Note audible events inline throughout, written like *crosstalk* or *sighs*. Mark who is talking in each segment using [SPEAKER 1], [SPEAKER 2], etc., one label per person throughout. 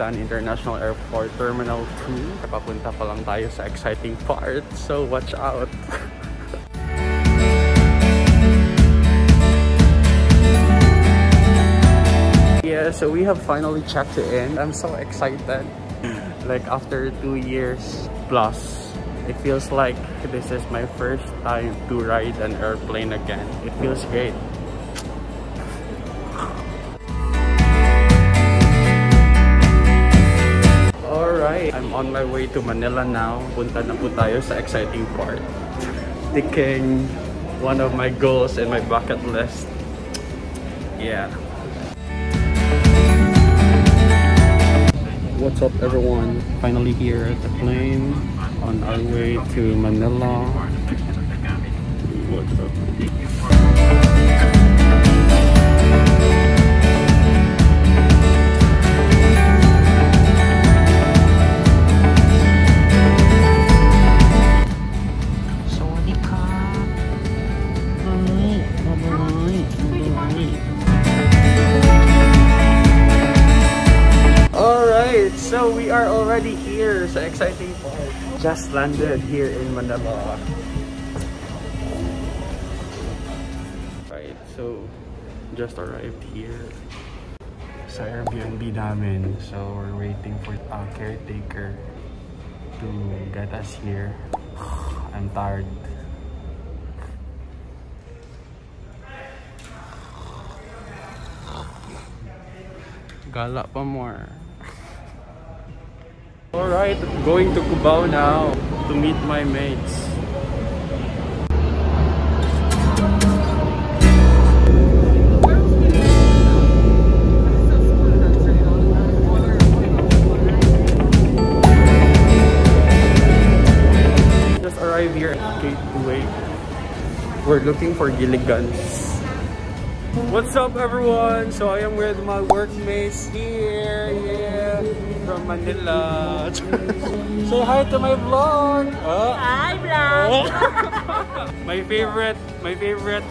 [SPEAKER 1] International Airport Terminal 2. Papunta pa lang tayo sa exciting part, so watch out! *laughs* yeah, so we have finally checked in. I'm so excited. Like after two years plus, it feels like this is my first time to ride an airplane again. It feels great. I'm on my way to Manila now. Punta na po tayo sa exciting part. Ticking one of my goals in my bucket list. Yeah. What's up everyone? Finally here at the plane on our way to Manila. What's up? Already here So exciting part. Just landed here in Manila. Right, so just arrived here sa Airbnb namin. So we're waiting for a caretaker to get us here. *sighs* I'm tired. Gala pa more. Alright, going to Cubao now to meet my mates. Just arrived here at Gateway. We're looking for Gilligans. What's up everyone? So I am with my workmates here, yeah, from Manila. *laughs* Say hi to my vlog. Oh.
[SPEAKER 2] Hi, vlog! *laughs*
[SPEAKER 1] my favorite, my favorite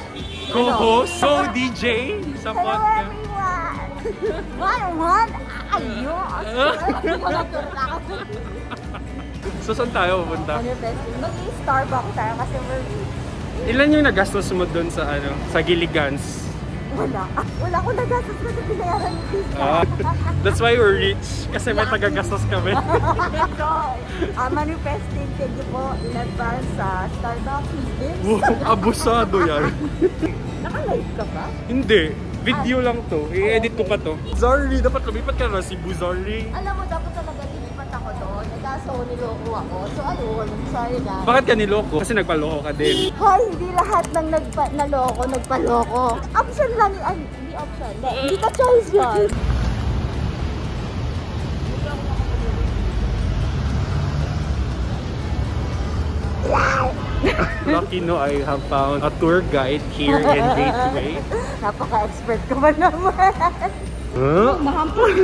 [SPEAKER 1] co-host, so DJ sa
[SPEAKER 2] Hello,
[SPEAKER 1] podcast.
[SPEAKER 2] everyone! One, one! Ayun!
[SPEAKER 1] So saan tayo pupunta?
[SPEAKER 2] Ano? Mag-Starbucks tayo kasi we're.
[SPEAKER 1] Ilan yung nagastos mo dun sa ano, sa Gilligans?
[SPEAKER 2] Wala. Wala akong nagastos kasi binayaran yung fees
[SPEAKER 1] Ah, that's why we're rich kasi may tagagastos kami. *laughs*
[SPEAKER 2] so, uh, manifesting thank you po in advance sa Starbucks Philippines.
[SPEAKER 1] Wow, abusado yan.
[SPEAKER 2] Naka-live ka ba?
[SPEAKER 1] Hindi. Video lang to. I-edit ko pa to. Sorry, dapat lumipat ka na Cebu. Sorry.
[SPEAKER 2] Alam mo, dapat Nagkaso niloko ako. So, ayun. Sorry na.
[SPEAKER 1] Bakit ka niloko? Kasi nagpaloko ka din.
[SPEAKER 2] Hoy, hindi lahat ng nagpa naloko, nagpaloko. Option lang, ay, hindi option. Hindi, hindi ka choice yun.
[SPEAKER 1] Lucky no, I have found a tour guide here in Gateway. *laughs*
[SPEAKER 2] Napaka-expert ko ba naman?
[SPEAKER 1] Huh?
[SPEAKER 2] Mahampon.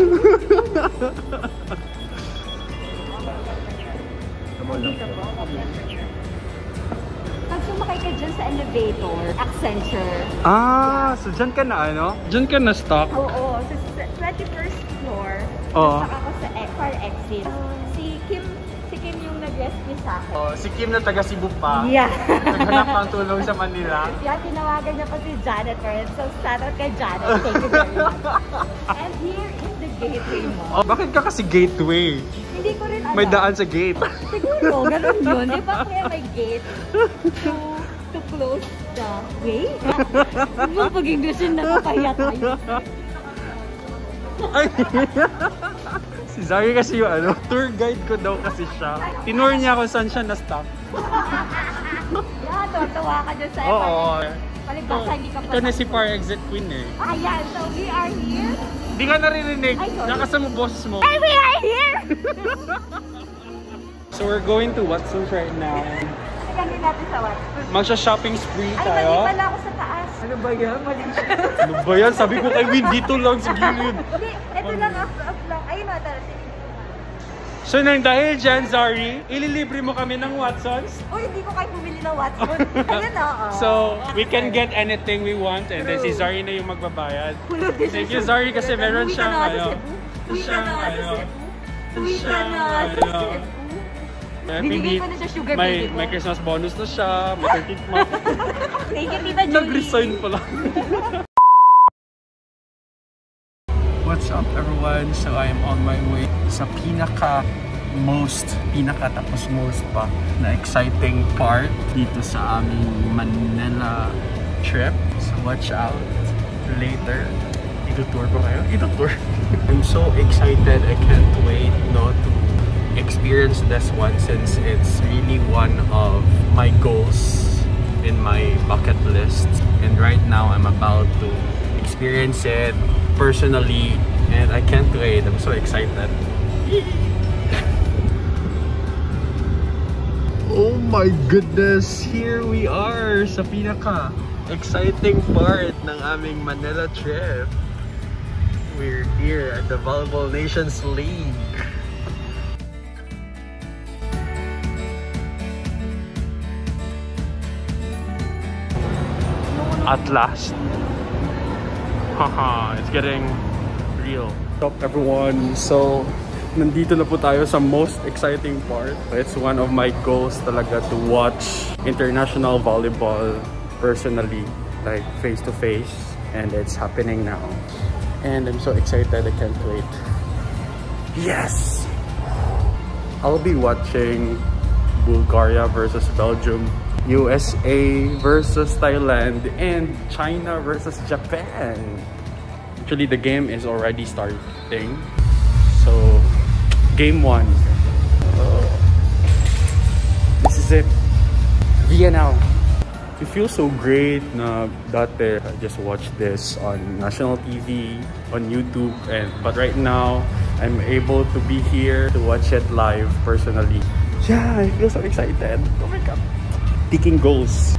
[SPEAKER 2] *laughs* Pag sumakay ka dyan sa elevator, Accenture.
[SPEAKER 1] Ah, so dyan ka na ano? Dyan ka na stop?
[SPEAKER 2] Oo, sa sa 21st floor.
[SPEAKER 1] Oo.
[SPEAKER 2] Saka ako sa e- fire exit. Si Kim, si Kim yung nag-rescue sa akin.
[SPEAKER 1] Oh, si Kim na taga Cebu pa.
[SPEAKER 2] Yeah.
[SPEAKER 1] Naghanap ng tulong sa Manila.
[SPEAKER 2] Yeah, tinawagan niya pa si Janet Perez. So, shout out kay Janet. *laughs* Thank you very much. And here is the gateway mo.
[SPEAKER 1] Oh, bakit ka kasi gateway?
[SPEAKER 2] Hindi ko rin.
[SPEAKER 1] May daan sa gate. *laughs*
[SPEAKER 2] Siguro, ganun yun. Di ba kaya may gate to, to close the way? Huwag pag-Englishin na kapahiya tayo.
[SPEAKER 1] Ay. *laughs* si Zari kasi yung ano, tour guide ko daw kasi siya. Tinur niya kung saan siya na-stop. *laughs*
[SPEAKER 2] Yeah, tuwa ka dyan sa
[SPEAKER 1] Oo.
[SPEAKER 2] Palibasa, hindi ka pa.
[SPEAKER 1] Ito na si Far Exit Queen eh.
[SPEAKER 2] Ayan, so we are here.
[SPEAKER 1] Di ka naririnig. Nakasama mo boses mo.
[SPEAKER 2] And we are here! *laughs*
[SPEAKER 1] So we're going to Watson's right now.
[SPEAKER 2] Tignan natin sa what?
[SPEAKER 1] Magsha-shopping spree
[SPEAKER 2] Ay, mali
[SPEAKER 1] tayo.
[SPEAKER 2] pala ako sa taas. Ano ba yan? Mali siya.
[SPEAKER 1] Ano ba yan? Sabi ko kay Win, dito lang sa gilid.
[SPEAKER 2] Hindi, ito lang off, off lang. Ayun tara.
[SPEAKER 1] So nang dahil dyan, Zari, ililibre mo kami ng Watsons.
[SPEAKER 2] Uy, hindi ko kayo bumili ng Watson. *laughs* Ayun na, oh.
[SPEAKER 1] So, we can get anything we want and then si Zari na yung magbabayad. Thank you, Zari, kasi meron siyang ano.
[SPEAKER 2] Uwi ka na sa Cebu. Uwi ka na sa. Cebu.
[SPEAKER 1] Hindi-
[SPEAKER 2] ko na siya sugar
[SPEAKER 1] may,
[SPEAKER 2] baby ko.
[SPEAKER 1] may Christmas bonus na siya, may 13th month. *laughs*
[SPEAKER 2] Thank you, Tita Julie.
[SPEAKER 1] Nag-resign pala. *laughs* What's up everyone? So I'm on my way sa pinaka most, pinaka tapos most pa na exciting part dito sa aming Manila trip. So watch out later. Itutour ko kayo? Itutour. *laughs* I'm so excited. I can't wait no, to experience this one since it's really one of my goals in my bucket list. And right now, I'm about to experience it personally, and I can't wait. I'm so excited. oh my goodness! Here we are sa pinaka exciting part ng aming Manila trip. We're here at the Volleyball Nations League. At last. Haha, it's getting real. What's up everyone? So, nandito na po tayo sa most exciting part. It's one of my goals talaga to watch international volleyball personally, like face to face. And it's happening now. And I'm so excited, I can't wait. Yes! I'll be watching Bulgaria versus Belgium, USA versus Thailand, and China versus Japan. Actually, the game is already starting. So, game one. Uh, this is it. Vienna. It feels so great na dati I just watched this on national TV, on YouTube, and but right now I'm able to be here to watch it live personally. Yeah, I feel so excited. Oh my god. Picking goals.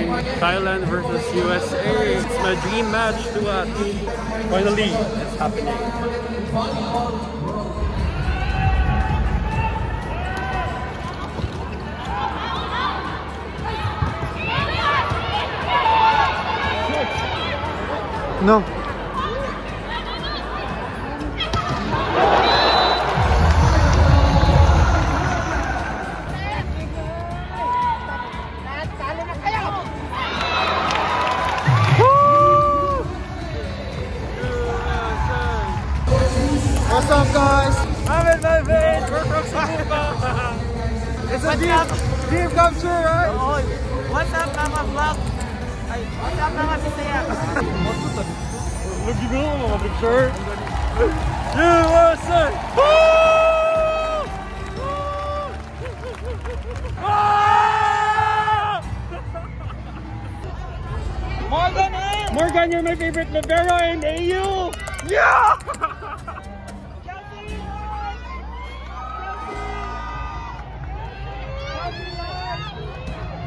[SPEAKER 1] Thailand versus USA. It's my dream match to uh, watch. Finally, it's happening. No. What's up
[SPEAKER 3] mga vlog? Ay, what's up mga Bisaya?
[SPEAKER 1] Lagi mo, mga picture. USA!
[SPEAKER 3] Morgan!
[SPEAKER 1] Morgan, you're my favorite libero in AU! Yeah! *laughs*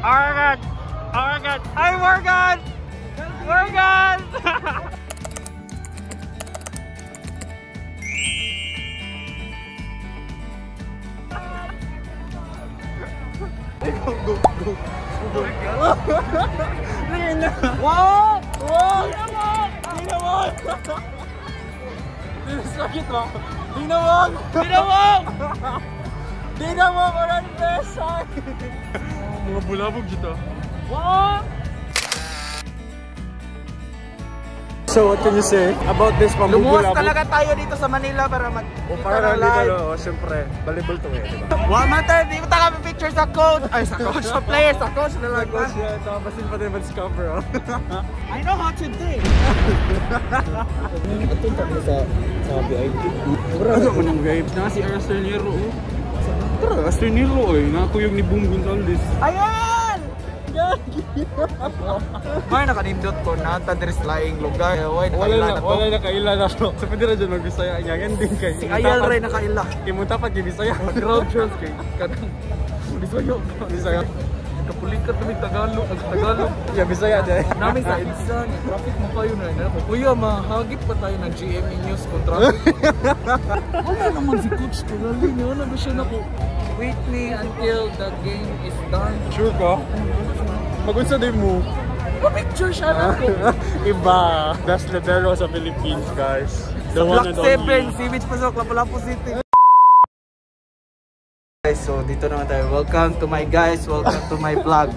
[SPEAKER 1] Oregon! Oregon! I'm Oregon! Oregon!
[SPEAKER 3] go,
[SPEAKER 1] go, go. go. Look at that. What? What? Dinawag! Dinawag! Sakit mo! Dinawag! Dinawag!
[SPEAKER 3] Pinawag!
[SPEAKER 1] Dinawag! Walang pesay! *laughs* Mga bulabog dito.
[SPEAKER 3] Wow!
[SPEAKER 1] So what can you say about this
[SPEAKER 3] Lumuwas
[SPEAKER 1] pambubulabog?
[SPEAKER 3] talaga tayo dito sa Manila para mag
[SPEAKER 1] O para lang dito, oh, siyempre, volleyball to eh, di ba? *laughs*
[SPEAKER 3] One matter, di ko taka picture sa coach. Ay, sa coach, sa player, sa coach na lang.
[SPEAKER 1] Tapos yan, tapasin pa din ba sa cover, oh. *laughs*
[SPEAKER 3] I know how to think.
[SPEAKER 1] Ano mo nang guys? Na si Arsenero, oh. Tara, Arsenero, eh. Nakakuyog ni Boom Gonzalez.
[SPEAKER 3] Ayan! May nakanindot ko na tadres laing lugar. Why
[SPEAKER 1] Wala
[SPEAKER 3] nakaila
[SPEAKER 1] na,
[SPEAKER 3] to?
[SPEAKER 1] wala na kaila na to. Sa pwede na dyan mag-Bisaya. Yan din kay.
[SPEAKER 3] Si Ayal rin nakaila.
[SPEAKER 1] Imunta pa kay Bisaya.
[SPEAKER 3] Crowd trust *laughs* kay kadang Bisayo.
[SPEAKER 1] Bisaya.
[SPEAKER 3] Kapulikat kami Tagalog, ag Tagalog.
[SPEAKER 1] Yeah, Bisaya dyan.
[SPEAKER 3] Namin sa *laughs* EDSA, traffic mo kayo na na. Kuya, mahagip pa tayo ng GMA News kung traffic. *laughs* Wala naman si Coach Tugali niya. Ano ba siya na ko? Wait me until the game is done.
[SPEAKER 1] Sure ka? Magunsa din mo.
[SPEAKER 3] Pa-picture siya na ko. *laughs*
[SPEAKER 1] Iba. Best libero sa Philippines, guys. The one
[SPEAKER 3] Block
[SPEAKER 1] and only.
[SPEAKER 3] 7, Sivich Pasok, Lapu-Lapu City. Guys, so dito naman tayo. Welcome to my guys, welcome to my vlog.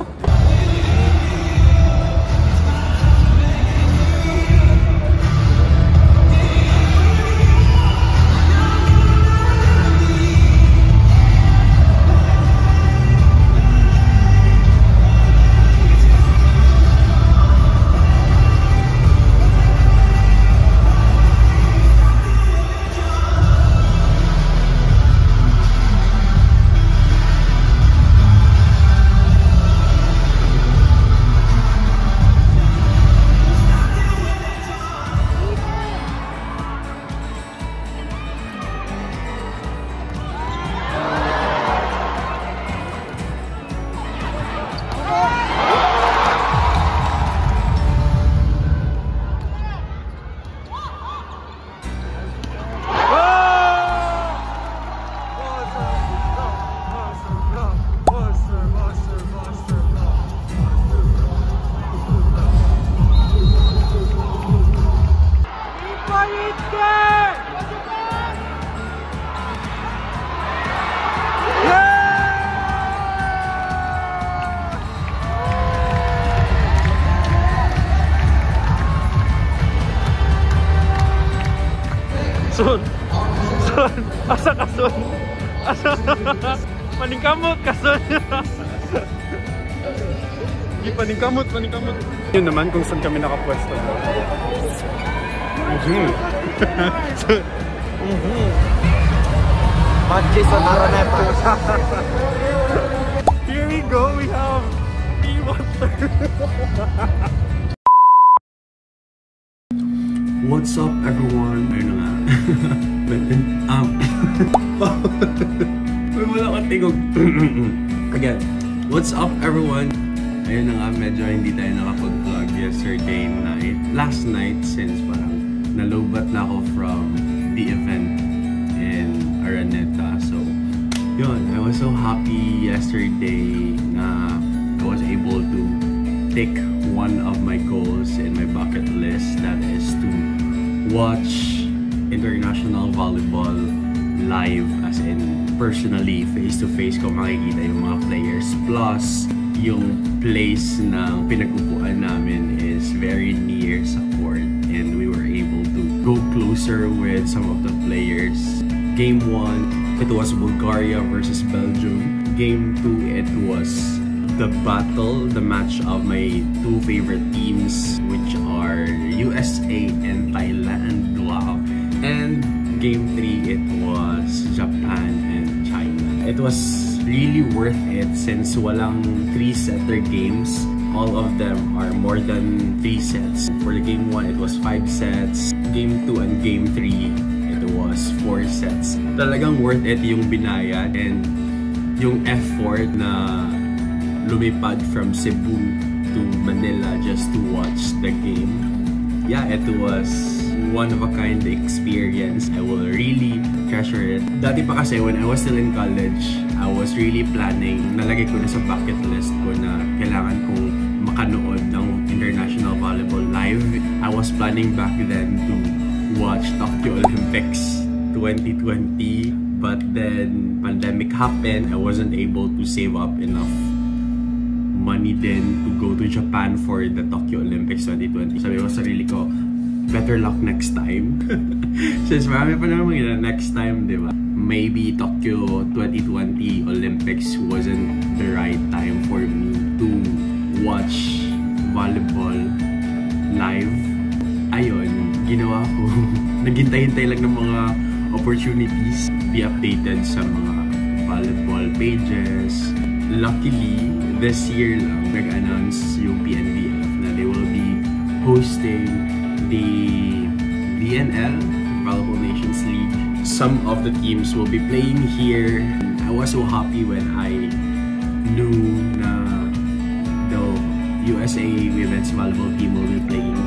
[SPEAKER 3] *laughs*
[SPEAKER 1] Paningkamot ka, Son! Di paningkamot, paningkamot. Yun naman kung saan kami nakapwesto. Mhm. *laughs*
[SPEAKER 3] Manchis sa Araneta. *laughs*
[SPEAKER 1] Here we go, we have tea water. What's up everyone? Ayun na nga. Um, *laughs* wala kang tingog. *clears throat* Again, what's up everyone? Ayun na nga, medyo hindi tayo nakapag-vlog yesterday night. Last night since parang nalubat na ako from the event in Araneta. So, yun, I was so happy yesterday na I was able to tick one of my goals in my bucket list that is to watch international volleyball live as in personally face to face ko makikita yung mga players plus yung place ng pinagkukuhan namin is very near sa court and we were able to
[SPEAKER 4] go closer with some of the players. Game 1, it was Bulgaria versus Belgium. Game 2, it was the battle, the match of my two favorite teams, which are USA and Thailand. Wow. Game 3, it was Japan and China. It was really worth it since walang three-setter games all of them are more than 3 sets. For the game 1, it was 5 sets. Game 2 and game 3, it was 4 sets. Talagang worth it yung binayad and yung effort na lumipad from Cebu to Manila just to watch the game. Yeah, it was one of a kind experience. I will really treasure it. Dati pa kasi when I was still in college, I was really planning, nalagay ko na sa bucket list ko na kailangan kong makanood ng International Volleyball live. I was planning back then to watch Tokyo Olympics 2020 but then pandemic happened. I wasn't able to save up enough money then to go to Japan for the Tokyo Olympics 2020. Sabi ko sa sarili ko, better luck next time. *laughs* Since marami pa naman mga next time, di ba? Maybe Tokyo 2020 Olympics wasn't the right time for me to watch volleyball live. Ayun, ginawa ko. *laughs* Naghintay-hintay lang ng mga opportunities. Be updated sa mga volleyball pages. Luckily, this year lang, nag-announce yung PNBF na they will be hosting the VNL, Volleyball Nations League. Some of the teams will be playing here. I was so happy when I knew na the USA Women's Volleyball team will be playing!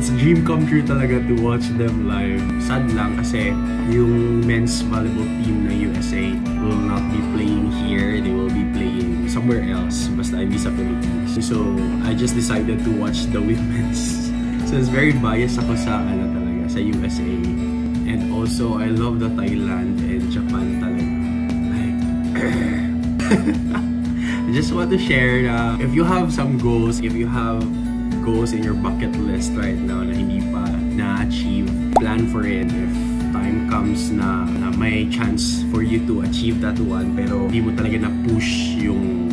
[SPEAKER 4] It's a dream come true talaga to watch them live. Sad lang kasi yung men's volleyball team ng USA will not be playing here. They will be playing somewhere else. Basta hindi sa Philippines. So, I just decided to watch the *laughs* women's So it's very biased ako sa ano talaga, sa USA. And also, I love the Thailand and Japan talaga. Like, *clears throat* I just want to share na if you have some goals, if you have goals in your bucket list right now na hindi pa na-achieve, plan for it. If time comes na, na may chance for you to achieve that one pero hindi mo talaga na-push yung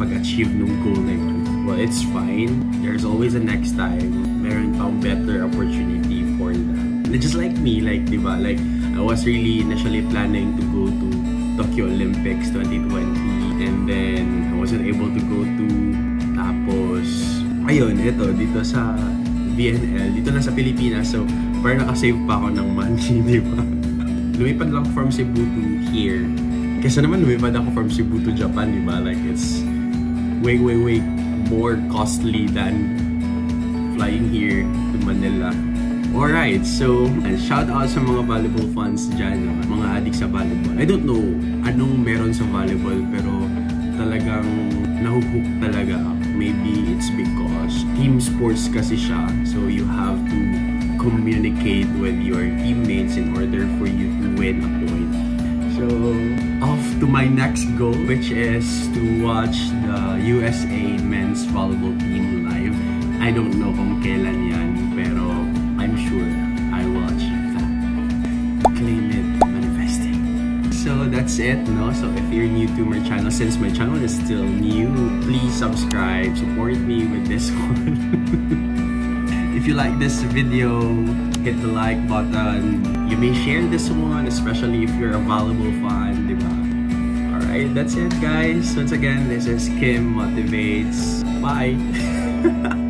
[SPEAKER 4] pag-achieve ng goal na yun. Well, it's fine. There's always a next time. Meron pang better opportunity for that. Just like me, like, di ba? Like, I was really initially planning to go to Tokyo Olympics 2020 and then I wasn't able to go to ayun, ito, dito sa VNL, dito na sa Pilipinas so parang nakasave pa ako ng money, *laughs* di ba? Lumipad lang from Cebu to here kasi naman lumipad ako from Cebu to Japan, di ba? Like it's way, way, way more costly than flying here to Manila. Alright, so shout out sa mga volleyball fans dyan, mga adik sa volleyball. I don't know anong meron sa volleyball pero talagang nahuhook talaga ako. Maybe it's because team sports kasi siya so you have to communicate with your teammates in order for you to win a point. So, off to my next goal which is to watch the USA men's volleyball team live. I don't know kung kailan yan pero I'm sure I achieve that. Claim that's it, no? So if you're new to my channel, since my channel is still new, please subscribe, support me with this *laughs* one. if you like this video, hit the like button. You may share this one, especially if you're a valuable fan, diba? Alright, that's it guys. Once again, this is Kim Motivates. Bye! *laughs*